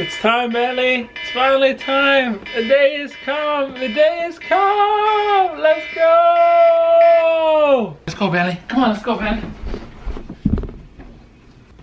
It's time, Bailey. It's finally time. The day is come. The day is come. Let's go. Let's go, Bailey. Come on, let's go, Bailey.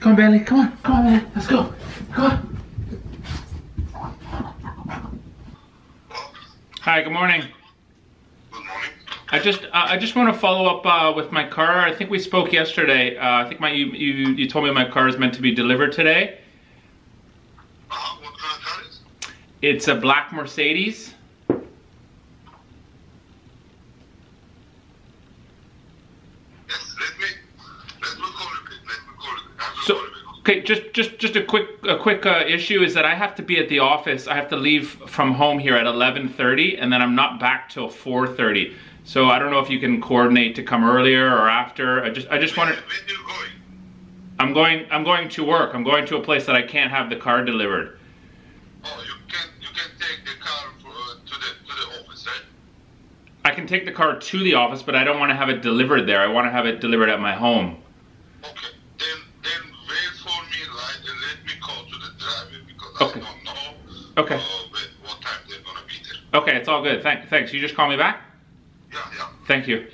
Come on, Bailey. Come on. Come on, Bailey. Let's go. Come on. Hi, good morning. Good morning. I just uh, I just want to follow up uh, with my car. I think we spoke yesterday. Uh, I think my you, you you told me my car is meant to be delivered today. Uh, what kind of car is? It's a black Mercedes. Yes, let me, let me call you, please. Let me call you. I will So, okay, just just just a quick a quick uh, issue is that I have to be at the office. I have to leave from home here at 11:30, and then I'm not back till 4:30. So I don't know if you can coordinate to come earlier or after. I just I just wanted. When you going? I'm going I'm going to work. I'm going to a place that I can't have the car delivered. Oh, you can, you can take the car for, uh, to the, to the office, right? I can take the car to the office, but I don't want to have it delivered there. I want to have it delivered at my home. Okay. Then, then wait for me, like, let me call to the driver because Okay. I don't know. Okay. Uh, what time they're gonna be there. Okay, it's all good. Thank, thanks. You just call me back. Yeah, yeah. Thank you.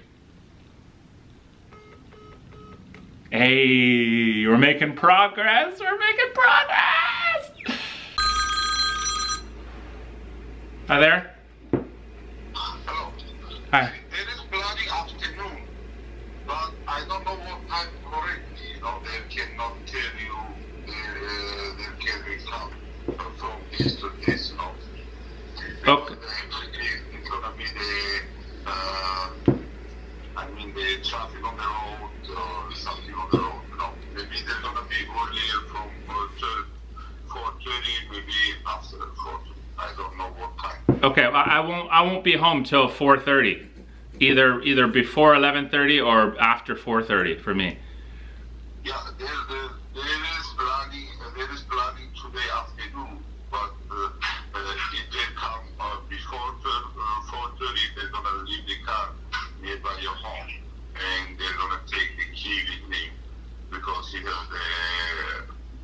Hey, we're making progress. We're making progress. Hi there. Hi. There is bloody afternoon, but I don't know what time correctly. You know, they cannot tell you uh, they can come from to this. You know. Okay. Because, uh, It's gonna be the, uh, I mean, the traffic on the road or something on the road. You know, maybe they're gonna be earlier from uh, 4:30, maybe after 4. I don't know what time. Okay, well, I won't. I won't be home till 4:30. Either either before 11:30 or after 4:30 for me. Yeah, there, there, there is planning, uh, there is planning today afternoon, but uh, uh, if they come uh, before uh, 4.30, they're going to leave the car nearby your home, and they're going to take the key with him, because he has the,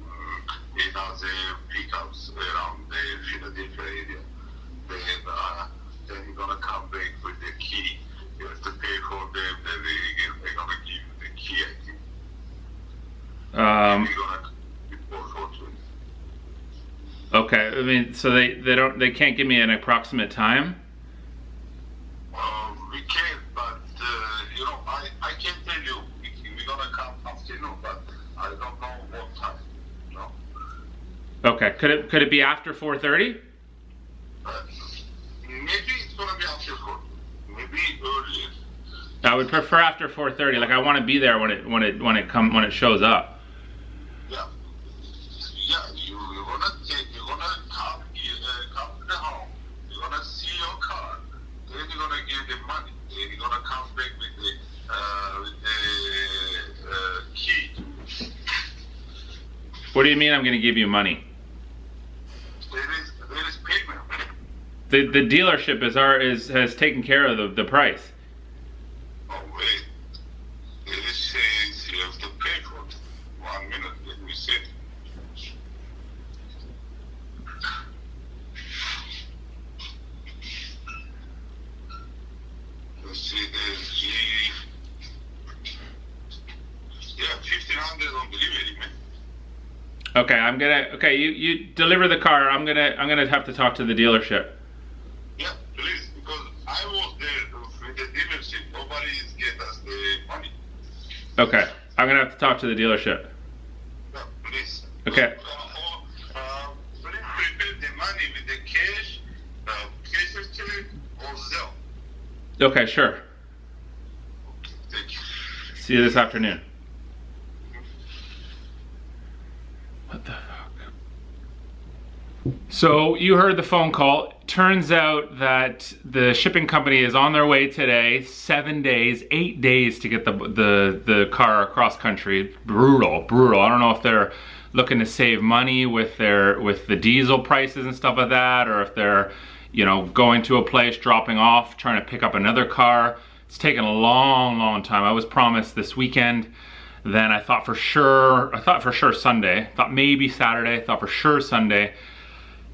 uh, he has the pickups around the Philadelphia area. Then, uh, then he's going to come back with the key. You have to pay for them, then they, they're going to give you the key, I think. Um, We're gonna report for two. okay, I mean, so they they don't they can't give me an approximate time. Uh, we can, but uh, you know, I, I can tell you we, we're gonna come afternoon, but I don't know what time. No, Okay, could it could it be after 4:30? but maybe it's gonna be after four, maybe earlier. I would prefer after 4:30. Like I want to be there when it when it when it come when it shows up. Yeah, yeah. You you're gonna take, you're gonna come here, uh, come to the home. You're gonna see your car. Then you're gonna give the money. Then you're gonna come back with the uh, with the uh, key. What do you mean I'm going to give you money? There is there is. The the dealership is our is has taken care of the, the price. Oh wait, there is says you have to pay for it. One minute, let me see. Let's see, there's G. Yeah, fifteen hundred on delivery, man. Okay, I'm gonna okay you you deliver the car. I'm gonna I'm gonna have to talk to the dealership. Yeah, please, because I was there with the dealership. Nobody is get us the money. Okay, I'm gonna have to talk to the dealership. Yeah, please. Okay. Or, please prepare the money with the cash, uh, cash check or Zelle. Okay, sure. See you this afternoon. What the fuck? So you heard the phone call. Turns out that the shipping company is on their way today. Seven days, eight days to get the the the car across country. Brutal, brutal. I don't know if they're looking to save money with their with the diesel prices and stuff like that, or if they're you know going to a place, dropping off, trying to pick up another car. It's taken a long, long time. I was promised this weekend. Then I thought for sure, I thought for sure Sunday. Thought maybe Saturday. Thought for sure Sunday.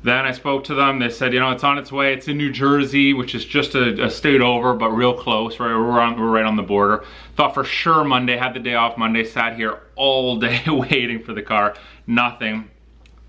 Then I spoke to them. They said, you know, it's on its way. It's in New Jersey, which is just a, a state over, but real close. Right, we're, on, we're right on the border. Thought for sure Monday. Had the day off Monday. Sat here all day waiting for the car. Nothing.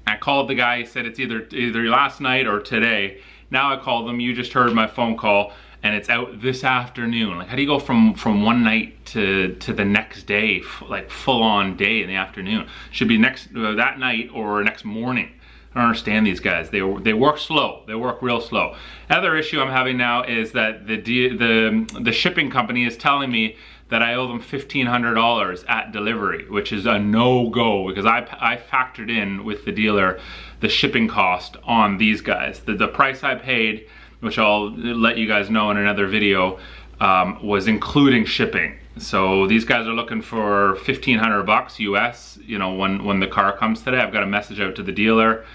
I called the guy. He said it's either either last night or today. Now I called them. You just heard my phone call, and it's out this afternoon. Like, how do you go from from one night to to the next day, like full on day in the afternoon? Should be next uh, that night or next morning. I don't understand these guys. They they work slow. They work real slow. Other issue I'm having now is that the the the shipping company is telling me that I owe them $1,500 at delivery, which is a no-go because I, I factored in with the dealer the shipping cost on these guys. The, the price I paid, which I'll let you guys know in another video, um, was including shipping. So these guys are looking for 1500 bucks US, you know, when, when the car comes today. I've got a message out to the dealer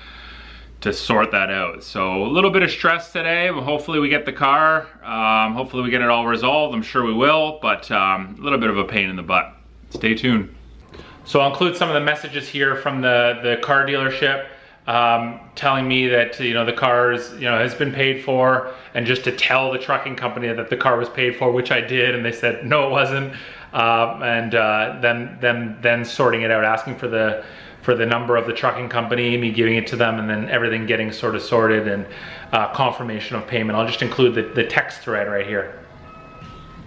to sort that out. So a little bit of stress today. Hopefully we get the car. Um, hopefully we get it all resolved. I'm sure we will, but um, a little bit of a pain in the butt. Stay tuned. So I'll include some of the messages here from the, the car dealership um, telling me that you know the car is, you know has been paid for and just to tell the trucking company that the car was paid for which I did and they said no it wasn't um, and uh, then then then sorting it out asking for the for the number of the trucking company, me giving it to them, and then everything getting sort of sorted and uh, confirmation of payment. I'll just include the, the text thread right here.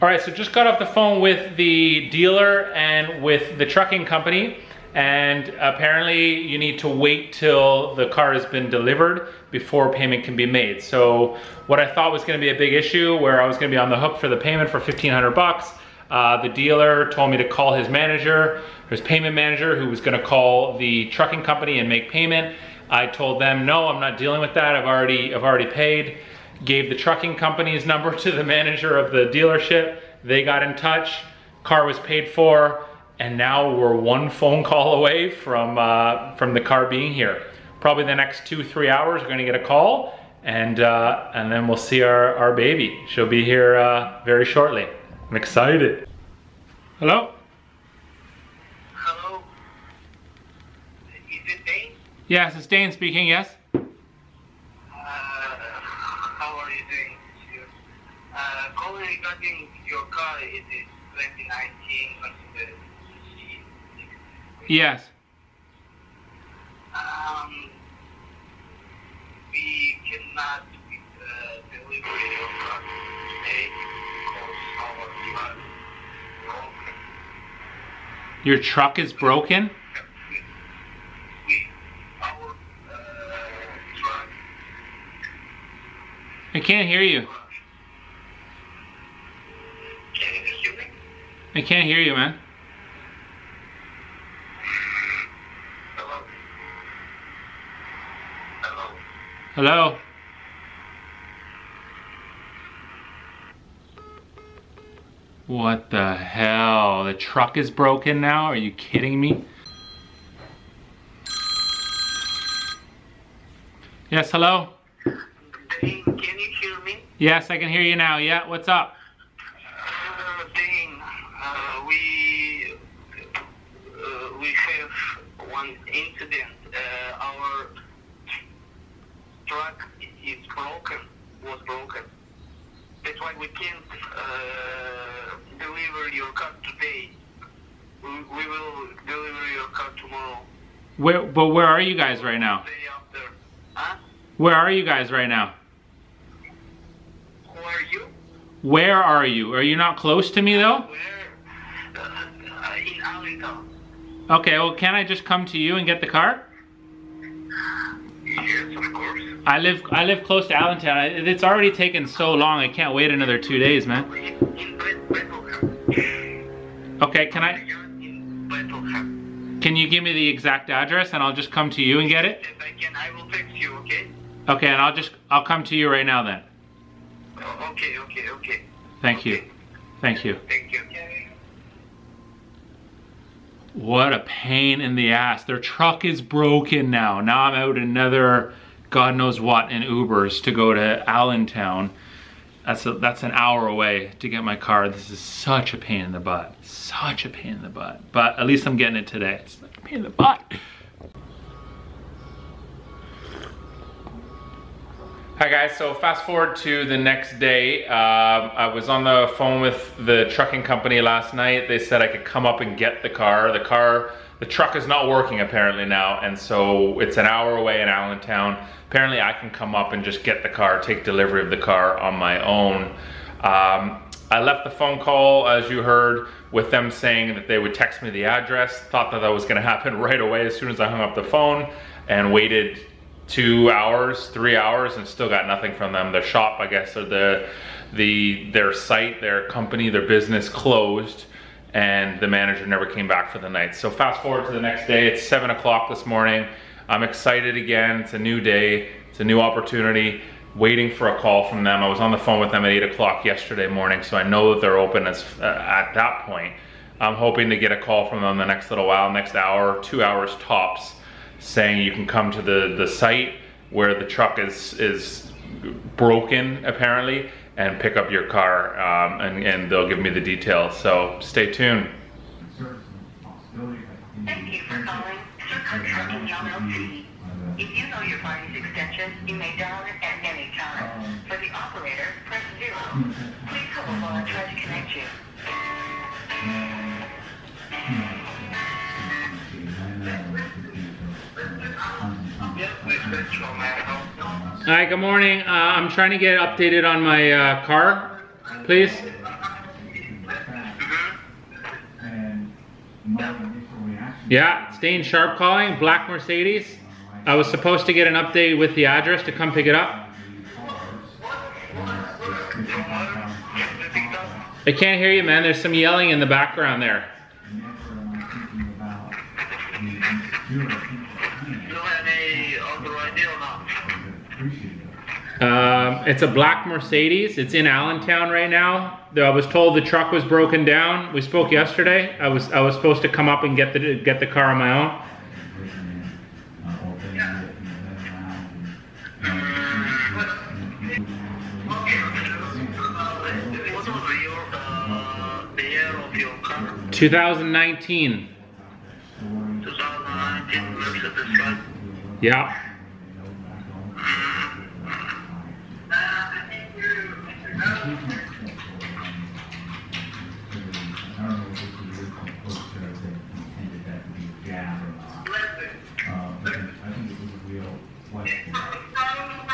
All right, so just got off the phone with the dealer and with the trucking company. And apparently you need to wait till the car has been delivered before payment can be made. So what I thought was gonna be a big issue where I was gonna be on the hook for the payment for 1500 bucks, uh, the dealer told me to call his manager, his payment manager, who was gonna call the trucking company and make payment. I told them, no, I'm not dealing with that. I've already, I've already paid. Gave the trucking company's number to the manager of the dealership. They got in touch. Car was paid for, and now we're one phone call away from uh, from the car being here. Probably the next two, three hours, we're gonna get a call, and uh, and then we'll see our, our baby. She'll be here uh, very shortly. I'm excited. Hello? Hello? Is it Dane? Yes, it's Dane speaking, yes? Uh, how are you doing? Uh, calling regarding your car, it is 2019 Mercedes Yes. Um, we cannot uh, deliver your today because our truck broke. Your truck is broken? Uh, I can't hear you. Can you hear me? I can't hear you, man. Hello? Hello? Hello? What the hell? The truck is broken now? Are you kidding me? Yes, hello? Dane, can you hear me? Yes, I can hear you now. Yeah, what's up? Uh, Dane, uh, we uh, we have one incident. Uh, truck is broken. Was broken. That's why we can't uh, deliver your car today. We, we will deliver your car tomorrow. Where, but where are you guys right now? Huh? Where are you guys right now? Who are you? Where are you? Are you not close to me though? Where? Uh, in Allentown. Okay, well, can I just come to you and get the car? Yes, of course. I live I live close to Allentown. It's already taken so long. I can't wait another two days, man. In, in Bet- Bethlehem. Okay, can I? Can you give me the exact address and I'll just come to you and get it? Yes, I can. I will text you. Okay. Okay, and I'll just I'll come to you right now then. Okay. Okay. Okay. Thank you. Thank you. Thank you. What a pain in the ass. Their truck is broken now. Now I'm out another God knows what in Ubers to go to Allentown. That's a, that's an hour away to get my car. This is such a pain in the butt. Such a pain in the butt. But at least I'm getting it today. It's such a pain in the butt. Hi guys, so fast forward to the next day. Um, I was on the phone with the trucking company last night. They said I could come up and get the car. The car, the truck is not working apparently now, and so it's an hour away in Allentown. Apparently I can come up and just get the car, take delivery of the car on my own. Um, I left the phone call, as you heard, with them saying that they would text me the address. Thought that that was gonna happen right away as soon as I hung up the phone and waited two hours, three hours, and still got nothing from them. Their shop, I guess, or the the their site, their company, their business closed, and the manager never came back for the night. So fast forward to the next day. It's seven o'clock this morning. I'm excited again. It's a new day. It's a new opportunity. Waiting for a call from them. I was on the phone with them at eight o'clock yesterday morning, so I know that they're open as, uh, at that point. I'm hoping to get a call from them the next little while, next hour, two hours tops saying you can come to the, the site where the truck is, is broken apparently and pick up your car um, and, and they'll give me the details. So stay tuned. If you know your extension, you may dial it at any time. For the operator, press zero. Please hold while I try to connect you. My Hi, good morning. Uh, I'm trying to get updated on my uh, car, please. Yeah, Stain Sharp calling, black Mercedes. I was supposed to get an update with the address to come pick it up. I can't hear you, man. There's some yelling in the background there. Um, it's a black Mercedes. It's in Allentown right now. I was told the truck was broken down. We spoke yesterday. I was I was supposed to come up and get the get the car on my own. What was your, the year of your car? 2019.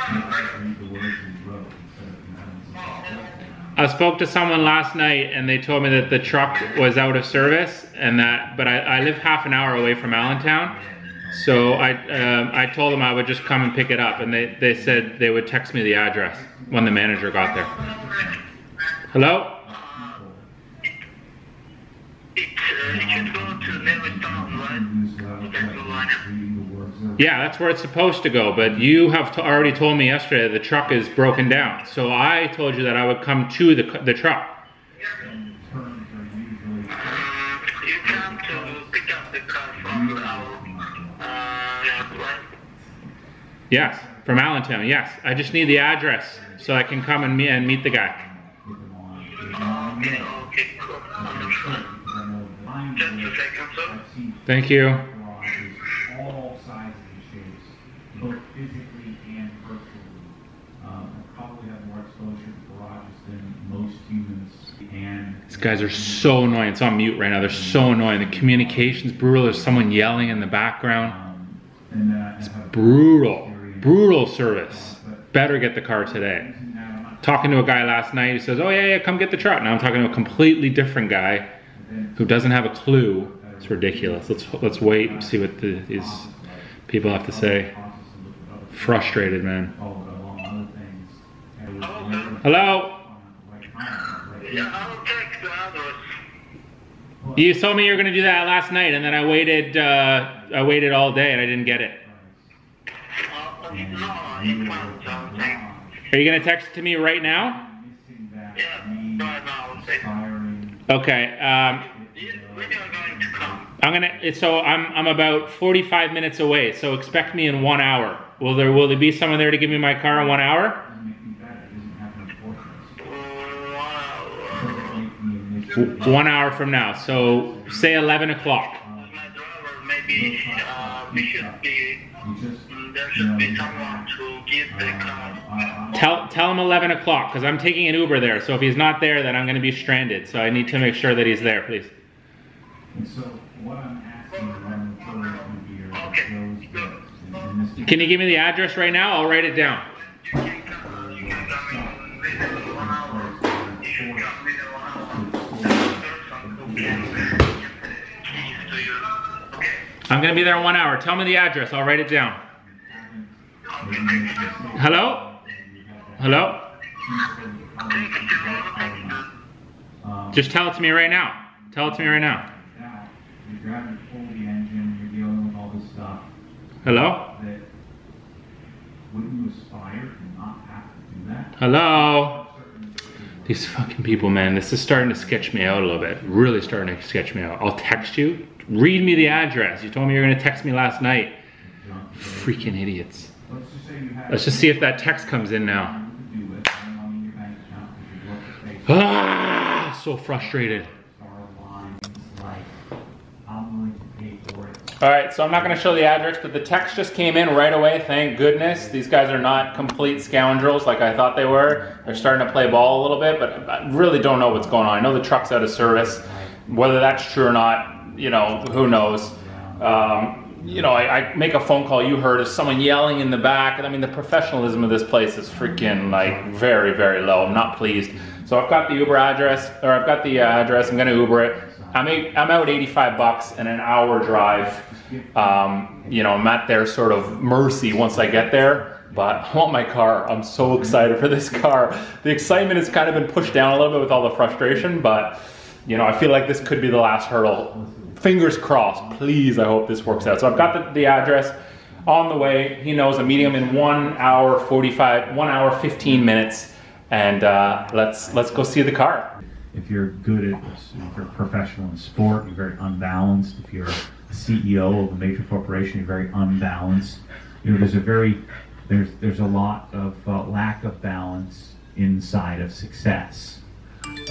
2019 Mercedes, right? Yeah. I spoke to someone last night and they told me that the truck was out of service and that, but I, I live half an hour away from Allentown. So I, um, I told them I would just come and pick it up and they, they said they would text me the address when the manager got there. Hello? Uh. Yeah, that's where it's supposed to go, but you have already told me yesterday the truck is broken down. So I told you that I would come to the, the truck. You come to pick up the car from our, Yes, from Allentown, yes. I just need the address so I can come and meet, and meet the guy. Thank you. These guys are so annoying. It's on mute right now. They're so annoying. The communication's brutal. There's someone yelling in the background. and then I have Brutal. Brutal service. Better get the car today. Talking to a guy last night who says, Oh, yeah, yeah, come get the truck. Now I'm talking to a completely different guy who doesn't have a clue. It's ridiculous. Let's let's wait and see what the, these people have to say. Frustrated, man. Hello? You told me you were gonna do that last night, and then I waited. Uh, I waited all day, and I didn't get it. Uh, no, it won't, I'll check. Are you gonna text it to me right now? Okay. Um, going to? I'm gonna. So I'm I'm about 45 minutes away. So expect me in one hour. Will there will there be someone there to give me my car in one hour? One hour from now. So say 11 o'clock. My driver, maybe, we should be, there should be someone to Yes, they come. I- I'm- Tell tell him 11 o'clock because I'm taking an Uber there. So if he's not there, then I'm going to be stranded. So I need to make sure that he's there, please. And so what I'm asking when the photos from here that that, Can you give me the address right now? I'll write it down. You can come. You can come in within one hour. You should come within one hour. The person who can keys to you. Okay. I'm going to be there in one hour. Tell me the address. I'll write it down. Hello? Hello? Just tell it to me right now. Tell it to me right now. to Hello? to to? Hello? These fucking people, man, this is starting to sketch me out a little bit. Really starting to sketch me out. I'll text you. Read me the address. You told me you were gonna text me last night. Freaking idiots. Let's just see if that text comes in now. Ah, so frustrated. All right, so I'm not going to show the address, but the text just came in right away. Thank goodness. These guys are not complete scoundrels like I thought they were. They're starting to play ball a little bit, but I really don't know what's going on. I know the truck's out of service. Whether that's true or not, you know, who knows. Um, you know, I, I make a phone call. You heard of someone yelling in the back. And I mean, the professionalism of this place is freaking like very, very low. I'm not pleased. So I've got the Uber address, or I've got the uh, address. I'm going to Uber it. I'm, eight, I'm out 85 bucks and an hour drive. Um, you know, I'm at their sort of mercy once I get there. But I want my car. I'm so excited for this car. The excitement has kind of been pushed down a little bit with all the frustration, but you know, I feel like this could be the last hurdle. Fingers crossed. Please, I hope this works out. So I've got the, the address on the way. He knows I'm meeting him in one hour 45, one hour 15 minutes, and uh, let's let's go see the car. If you're good at, if you're professional in sport, you're very unbalanced. If you're a CEO of a major corporation, you're very unbalanced. You know, there's a very, there's there's a lot of uh, lack of balance inside of success.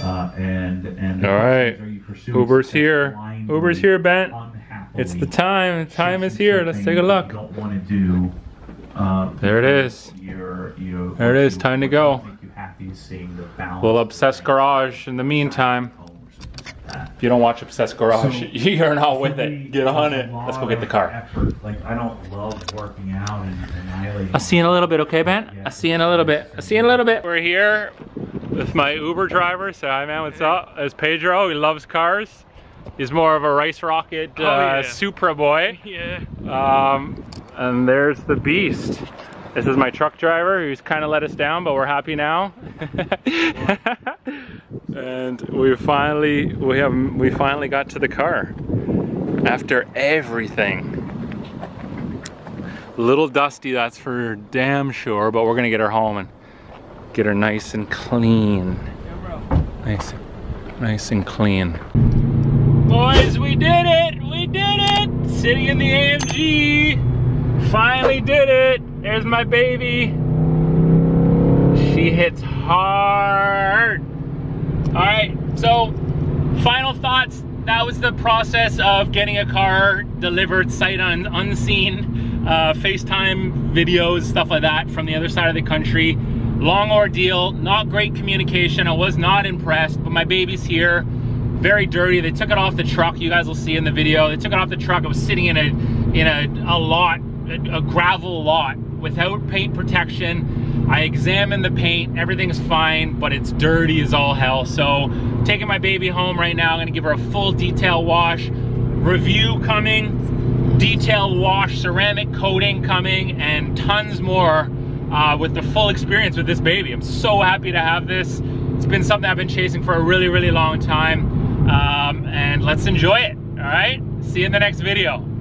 Uh, and and All right. questions, are you Uber's here. Uber's here, Ben. It's the time. The time is here. Let's take a look. Don't want to do. Uh, There it is. You're, you There it is, time to go. I think you have to see the balance. Little Obsessed Garage in the meantime. If you don't watch Obsessed Garage, So- you're not with it. Get on it. Let's go get the car. effort. Like I don't love working out and. I'll see you in a little bit, okay, Ben? I'll see you in a little bit. I'll see you in a little bit. We're here with my Uber driver. Say hi, man. What's up? It's Pedro. He loves cars. He's more of a Rice Rocket uh, yeah. Supra boy. Yeah. Um, and there's the beast. This is my truck driver who's kind of let us down, but we're happy now. and we finally we have we finally got to the car after everything. Little dusty, that's for damn sure, but we're gonna get her home and get her nice and clean. Nice, nice and clean. Boys, we did it! We did it! Sitting in the AMG. Finally did it! There's my baby. She hits hard. Alright, so final thoughts. That was the process of getting a car delivered sight un unseen, uh, FaceTime videos, stuff like that from the other side of the country. Long ordeal, not great communication. I was not impressed, but my baby's here very dirty. They took it off the truck. You guys will see in the video. They took it off the truck. I was sitting in a in a, a lot, a, a gravel lot without paint protection. I examined the paint. Everything's fine, but it's dirty as all hell. So taking my baby home right now. I'm gonna give her a full detail wash. Review coming, detail wash, ceramic coating coming, and tons more uh, with the full experience with this baby. I'm so happy to have this. It's been something I've been chasing for a really, really long time. Um, and let's enjoy it, all right? See you in the next video.